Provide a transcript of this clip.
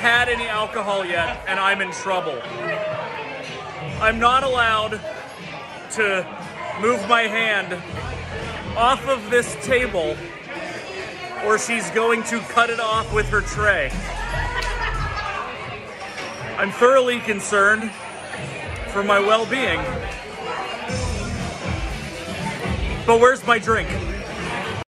had any alcohol yet, and I'm in trouble. I'm not allowed to move my hand off of this table, or she's going to cut it off with her tray. I'm thoroughly concerned for my well being. But where's my drink?